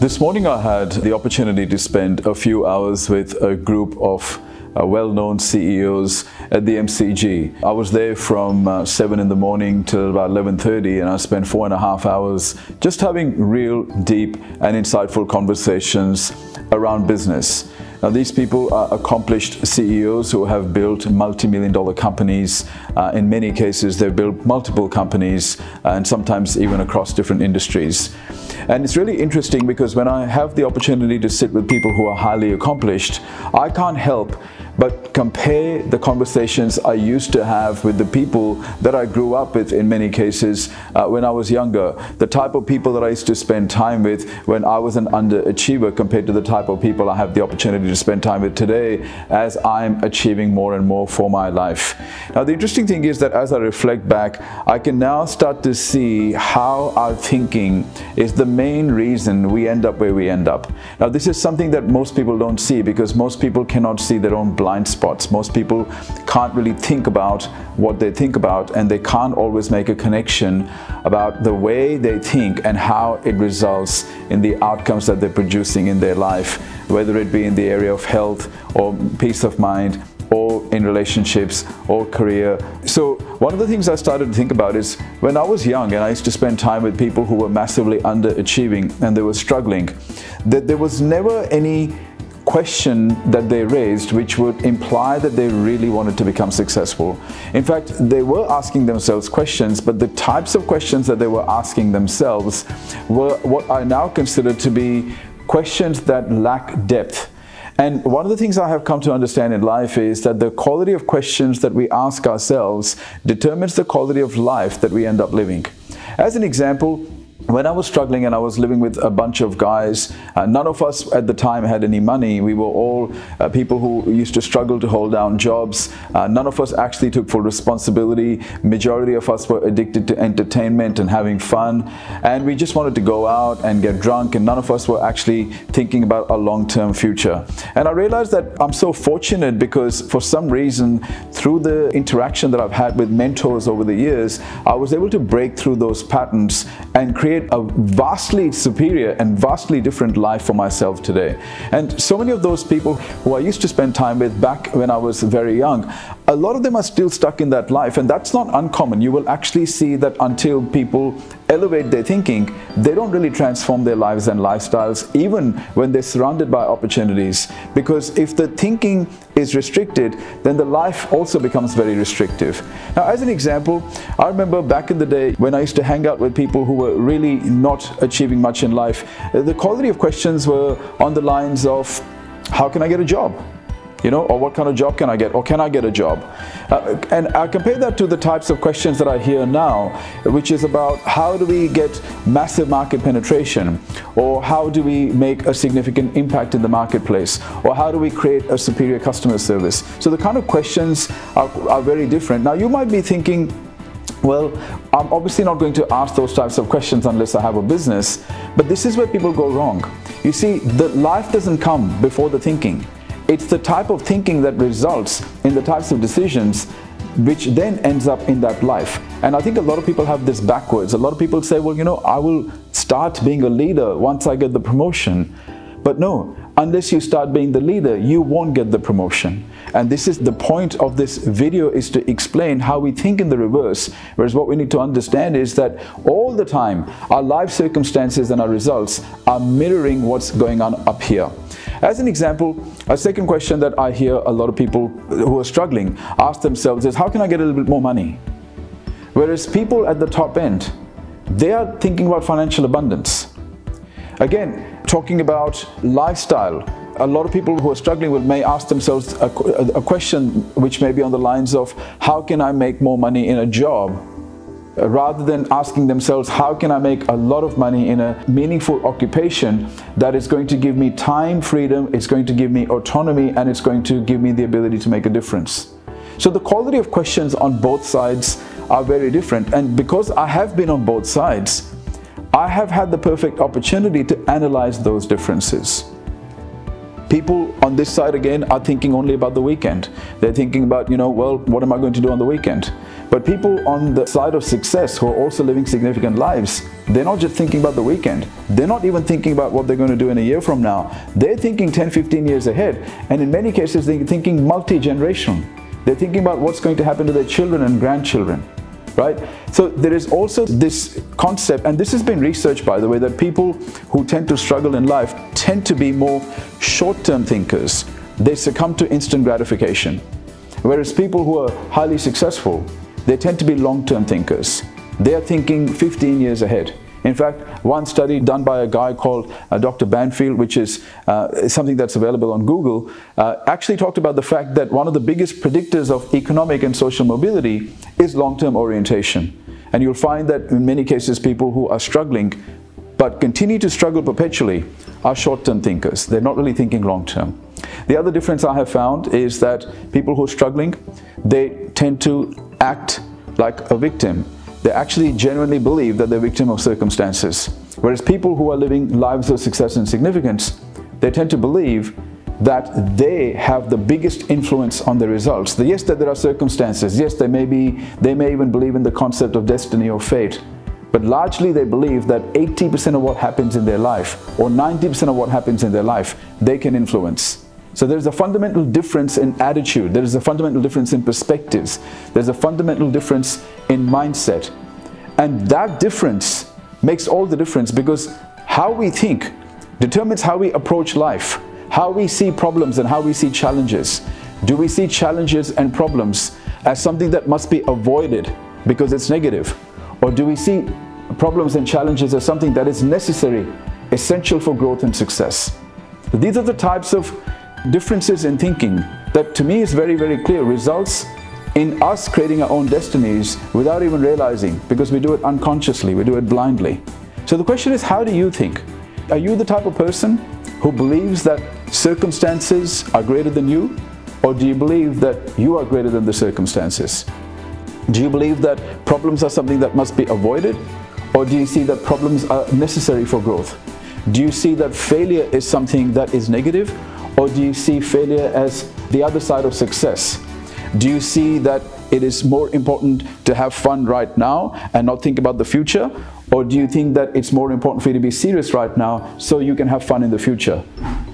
This morning I had the opportunity to spend a few hours with a group of uh, well-known CEOs at the MCG. I was there from uh, 7 in the morning till about 11.30 and I spent four and a half hours just having real deep and insightful conversations around business. Now, these people are accomplished CEOs who have built multi-million dollar companies. Uh, in many cases, they've built multiple companies uh, and sometimes even across different industries. And it's really interesting because when I have the opportunity to sit with people who are highly accomplished, I can't help but compare the conversations I used to have with the people that I grew up with in many cases uh, when I was younger. The type of people that I used to spend time with when I was an underachiever compared to the type of people I have the opportunity to spend time with today as I'm achieving more and more for my life. Now the interesting thing is that as I reflect back, I can now start to see how our thinking is the main reason we end up where we end up. Now this is something that most people don't see because most people cannot see their own blind spots. Most people can't really think about what they think about and they can't always make a connection about the way they think and how it results in the outcomes that they're producing in their life, whether it be in the area of health or peace of mind or in relationships or career. So one of the things I started to think about is when I was young and I used to spend time with people who were massively underachieving and they were struggling, that there was never any question that they raised which would imply that they really wanted to become successful. In fact, they were asking themselves questions, but the types of questions that they were asking themselves were what I now consider to be questions that lack depth. And one of the things I have come to understand in life is that the quality of questions that we ask ourselves determines the quality of life that we end up living. As an example, when I was struggling and I was living with a bunch of guys, uh, none of us at the time had any money. We were all uh, people who used to struggle to hold down jobs. Uh, none of us actually took full responsibility. Majority of us were addicted to entertainment and having fun. And we just wanted to go out and get drunk and none of us were actually thinking about a long-term future. And I realized that I'm so fortunate because for some reason, through the interaction that I've had with mentors over the years, I was able to break through those patterns and create a vastly superior and vastly different life for myself today. And so many of those people who I used to spend time with back when I was very young, a lot of them are still stuck in that life and that's not uncommon. You will actually see that until people elevate their thinking, they don't really transform their lives and lifestyles even when they're surrounded by opportunities. Because if the thinking is restricted, then the life also becomes very restrictive. Now, as an example, I remember back in the day when I used to hang out with people who were really not achieving much in life, the quality of questions were on the lines of, how can I get a job? You know, or what kind of job can I get, or can I get a job? Uh, and I compare that to the types of questions that I hear now, which is about how do we get massive market penetration, or how do we make a significant impact in the marketplace, or how do we create a superior customer service? So the kind of questions are, are very different. Now you might be thinking, well, I'm obviously not going to ask those types of questions unless I have a business, but this is where people go wrong. You see, the life doesn't come before the thinking. It's the type of thinking that results in the types of decisions which then ends up in that life. And I think a lot of people have this backwards. A lot of people say, well, you know, I will start being a leader once I get the promotion. But no, unless you start being the leader, you won't get the promotion. And this is the point of this video is to explain how we think in the reverse. Whereas what we need to understand is that all the time, our life circumstances and our results are mirroring what's going on up here. As an example, a second question that I hear a lot of people who are struggling ask themselves is, how can I get a little bit more money? Whereas people at the top end, they are thinking about financial abundance. Again, talking about lifestyle, a lot of people who are struggling with may ask themselves a, a, question which may be on the lines of how can I make more money in a job Uh, rather than asking themselves how can I make a lot of money in a meaningful occupation that is going to give me time freedom, it's going to give me autonomy and it's going to give me the ability to make a difference. So the quality of questions on both sides are very different and because I have been on both sides I have had the perfect opportunity to analyze those differences. People on this side again are thinking only about the weekend. They're thinking about, you know, well, what am I going to do on the weekend? But people on the side of success who are also living significant lives, they're not just thinking about the weekend. They're not even thinking about what they're going to do in a year from now. They're thinking 10, 15 years ahead. And in many cases, they're thinking multi-generational. They're thinking about what's going to happen to their children and grandchildren right? So there is also this concept, and this has been researched by the way, that people who tend to struggle in life tend to be more short-term thinkers. They succumb to instant gratification. Whereas people who are highly successful, they tend to be long-term thinkers. They are thinking 15 years ahead. In fact, one study done by a guy called uh, Dr. Banfield, which is uh, something that's available on Google, uh, actually talked about the fact that one of the biggest predictors of economic and social mobility is long-term orientation. And you'll find that in many cases people who are struggling but continue to struggle perpetually are short-term thinkers. They're not really thinking long-term. The other difference I have found is that people who are struggling, they tend to act like a victim they actually genuinely believe that they're victim of circumstances. Whereas people who are living lives of success and significance, they tend to believe that they have the biggest influence on the results. Yes, that there are circumstances. Yes, they may be, they may even believe in the concept of destiny or fate. But largely they believe that 80% of what happens in their life or 90% of what happens in their life, they can influence. So there's a fundamental difference in attitude. There is a fundamental difference in perspectives. There's a fundamental difference in mindset. And that difference makes all the difference because how we think determines how we approach life, how we see problems and how we see challenges. Do we see challenges and problems as something that must be avoided because it's negative? Or do we see problems and challenges as something that is necessary, essential for growth and success? These are the types of differences in thinking that to me is very, very clear results in us creating our own destinies without even realizing because we do it unconsciously, we do it blindly. So the question is, how do you think? Are you the type of person who believes that circumstances are greater than you? Or do you believe that you are greater than the circumstances? Do you believe that problems are something that must be avoided? Or do you see that problems are necessary for growth? Do you see that failure is something that is negative? Or do you see failure as the other side of success? Do you see that it is more important to have fun right now and not think about the future? Or do you think that it's more important for you to be serious right now so you can have fun in the future?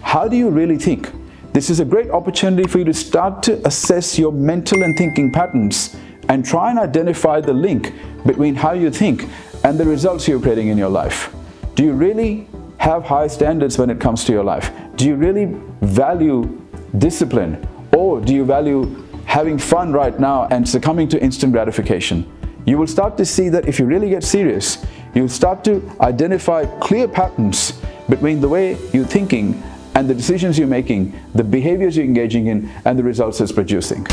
How do you really think? This is a great opportunity for you to start to assess your mental and thinking patterns and try and identify the link between how you think and the results you're creating in your life. Do you really have high standards when it comes to your life? Do you really value discipline or do you value having fun right now and succumbing to instant gratification? You will start to see that if you really get serious, you'll start to identify clear patterns between the way you're thinking and the decisions you're making, the behaviors you're engaging in, and the results it's producing.